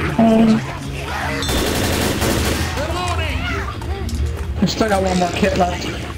Um, I still got one more kit left.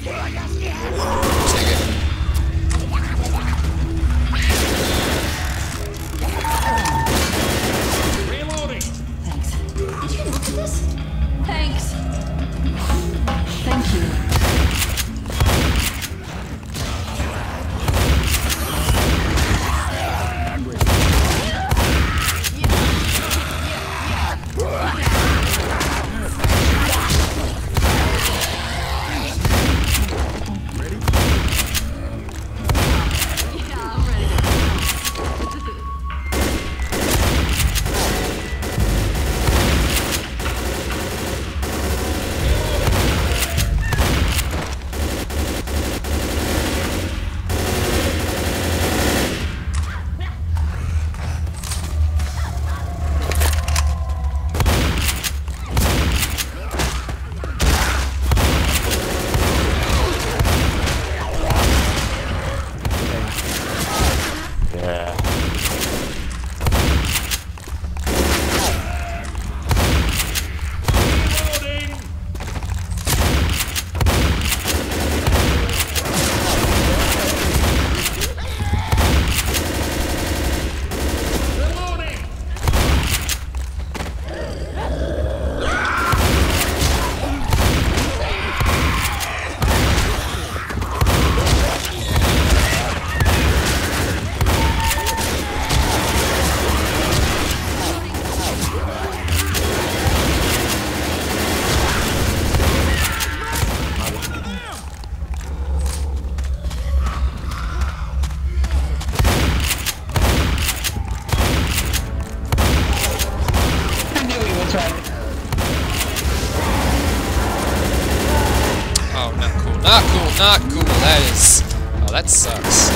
That sucks.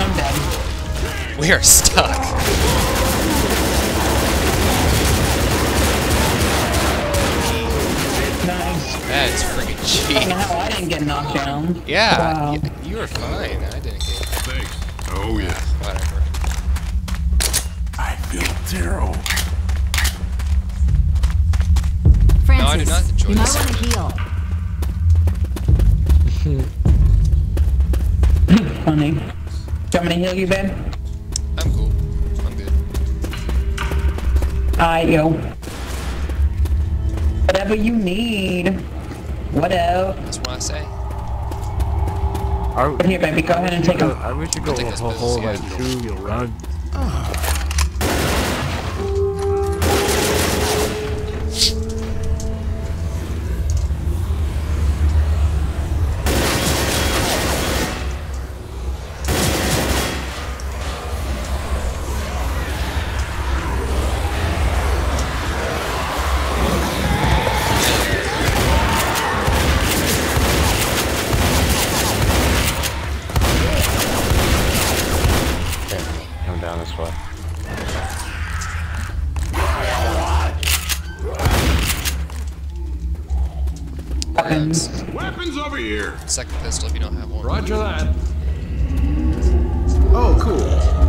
I'm dead. We are stuck. Nice. That is freaking I don't know cheap. how I didn't get knocked down. Yeah, Wow. y- you were fine. I didn't get. Thanks. Oh, yeah. Whatever. I feel terrible. Francis, I do not enjoy you might want to heal. Funny. Do you want me to heal you, babe? I'm cool. I'm good. Alright, yo. Whatever you need. What else? That's what I say. Are, But here, baby, go ahead and take go, I wish you go take a this whole, whole like business, two run. Weapons. Weapons over here. Second pistol if you don't have one. Roger that. Mm. Oh, cool.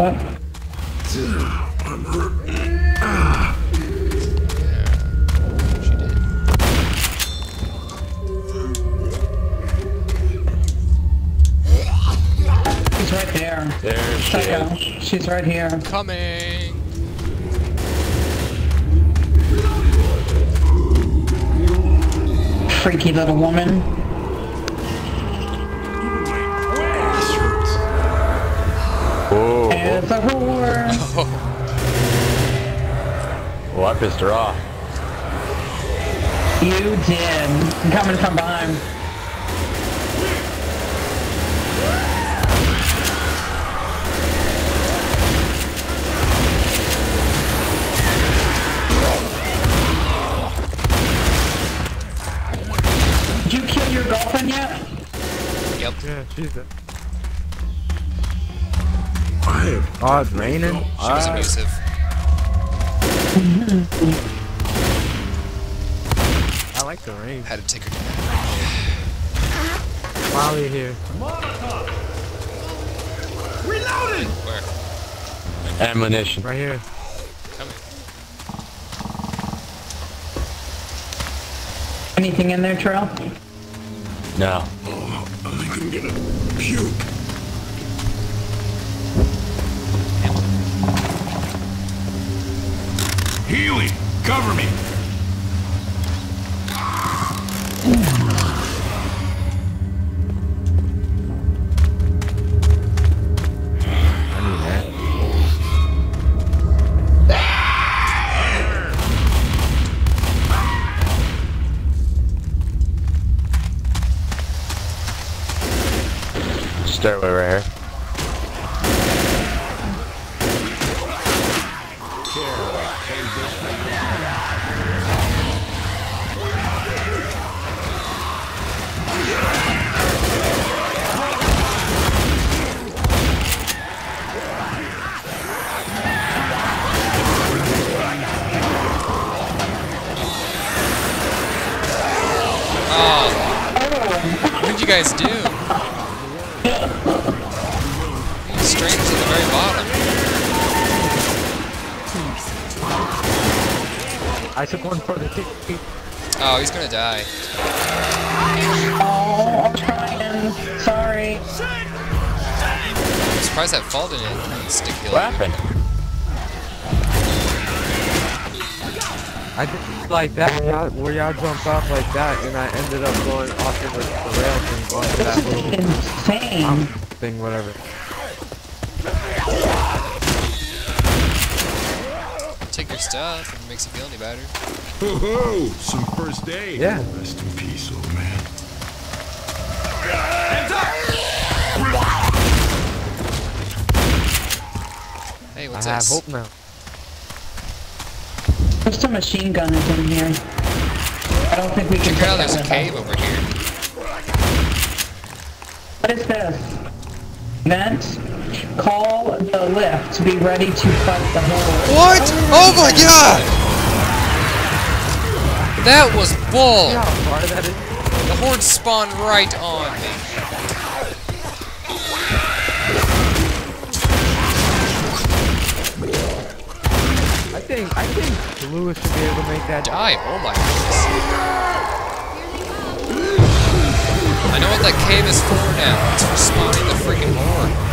Yeah. She did. She's right there. There she Psycho. is. She's right here. Coming. Freaky little woman. Whoa. As a whore. Oh, I pissed her off. You did. I'm coming from behind. Did you kill your girlfriend yet? Yep. Yeah, she's a... I Oh, it's raining? She was abusive. I like the rain. Had to take her down. Molly here. Where? Ammunition. Right here. Coming. Anything in there, Terrell? No. Oh, I think I'm gonna puke. Cover me. Guys do? Straight to the very bottom. I took one for the ticket. Oh, he's gonna die. Oh, I'm trying. Sorry. I'm surprised that fall didn't stick What you. happened? I just like that where y'all, where y'all jumped off like that, and I ended up going off in the, the rail thing, onto This that is little insane. thing, whatever. Take your stuff if it makes you feel any better. Ho ho! Some first aid. Yeah. Rest in peace, old man. Hey, what's I what's have hope now. Just a machine gun is in here. I don't think we can Check out, there's a that cave with over here. What is this? Vent. Call the lift to be ready to fight the horde. What? Oh my god! That was bull! See how far that is? The horde spawned right on me. Think I think Louis should be able to make that. Die! Oh my goodness. I know what that cave is for now. It's for spawning the freaking horde.